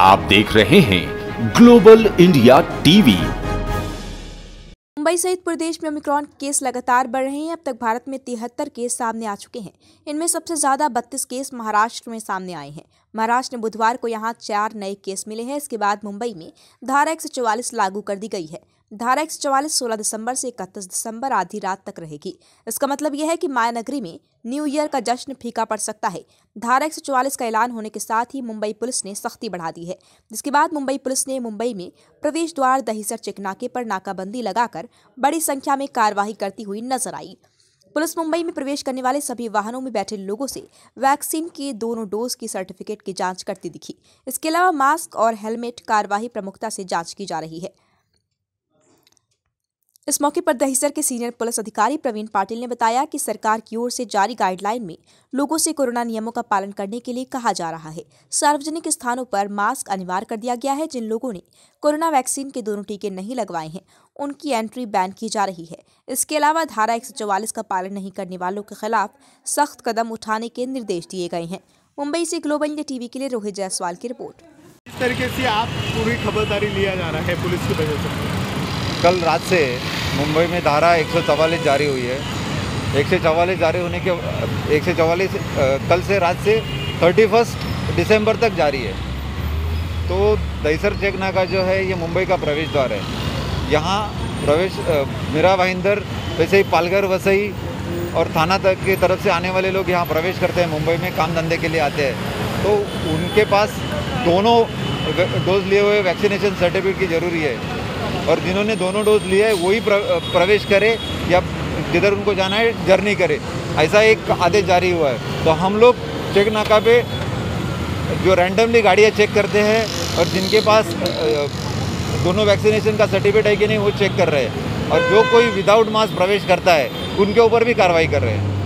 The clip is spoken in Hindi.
आप देख रहे हैं ग्लोबल इंडिया टीवी मुंबई सहित प्रदेश में ओमिक्रॉन केस लगातार बढ़ रहे हैं। अब तक भारत में तिहत्तर केस सामने आ चुके हैं। इनमें सबसे ज़्यादा बत्तीस केस महाराष्ट्र में सामने आए हैं। महाराष्ट्र में बुधवार को यहाँ चार नए केस मिले हैं। इसके बाद मुंबई में धारा एक लागू कर दी गई है। धारा एक सौ सोलह दिसंबर से इकतीस दिसंबर आधी रात तक रहेगी। इसका मतलब यह है कि मायानगरी में न्यू ईयर का जश्न फीका पड़ सकता है। धारा एक का ऐलान होने के साथ ही मुंबई पुलिस ने सख्ती बढ़ा दी है। जिसके बाद मुंबई पुलिस ने मुंबई में प्रवेश द्वार दहीसर चेकनाके पर नाकाबंदी लगाकर बड़ी संख्या में कार्रवाई करती हुई नज़र आई। पुलिस मुंबई में प्रवेश करने वाले सभी वाहनों में बैठे लोगों से वैक्सीन के दोनों डोज की सर्टिफिकेट की जाँच करती दिखी। इसके अलावा मास्क और हेलमेट कार्यवाही प्रमुखता से जाँच की जा रही है। इस मौके पर दहिसर के सीनियर पुलिस अधिकारी प्रवीण पाटिल ने बताया कि सरकार की ओर से जारी गाइडलाइन में लोगों से कोरोना नियमों का पालन करने के लिए कहा जा रहा है। सार्वजनिक स्थानों पर मास्क अनिवार्य कर दिया गया है जिन लोगों ने कोरोना वैक्सीन के दोनों टीके नहीं लगवाए हैं उनकी एंट्री बैन की जा रही है। इसके अलावा धारा एक सौ चौवालीस का पालन नहीं करने वालों के खिलाफ सख्त कदम उठाने के निर्देश दिए गए हैं। मुंबई से ग्लोबल इंडिया टीवी के लिए रोहित जायसवाल की रिपोर्ट। इस तरीके से आप पूरी खबरदारी लिया जा रहा है पुलिस की वजह से। कल रात से मुंबई में धारा एक जारी हुई है। एक जारी होने के, एक कल से रात से थर्टी फ़र्स्ट दिसंबर तक जारी है। तो दहीसर चेकना का जो है, ये मुंबई का प्रवेश द्वार है। यहाँ प्रवेश मीरा भाईंदर, वैसे ही पालघर, वसई और थाना तक की तरफ़ से आने वाले लोग यहाँ प्रवेश करते हैं। मुंबई में काम धंधे के लिए आते हैं। तो उनके पास दोनों डोज लिए हुए वैक्सीनेशन सर्टिफिकेट की ज़रूरी है। और जिन्होंने दोनों डोज लिए है, वही प्रवेश करे या जिधर उनको जाना है, जर्नी करे। ऐसा एक आदेश जारी हुआ है। तो हम लोग चेक नाका पे जो रैंडमली गाड़ियाँ चेक करते हैं और जिनके पास दोनों वैक्सीनेशन का सर्टिफिकेट है कि नहीं, वो चेक कर रहे हैं। और जो कोई विदाउट मास्क प्रवेश करता है, उनके ऊपर भी कार्रवाई कर रहे हैं।